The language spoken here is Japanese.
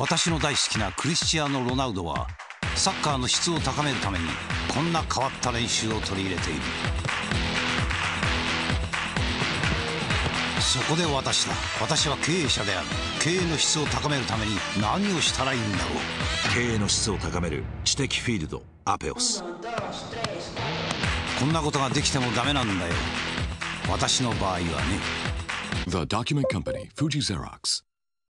私の大好きなクリスチアーノ・ロナウドはサッカーの質を高めるためにこんな変わった練習を取り入れている。そこで私だ。私は経営者である。経営の質を高めるために何をしたらいいんだろう。経営の質を高める。知的フィールド。アペオス。こんなことができてもダメなんだよ。私の場合はね。The Document Company, Fuji Xerox.